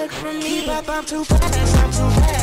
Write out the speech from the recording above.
took from me. Keep up, I'm too fast, I'm too fast.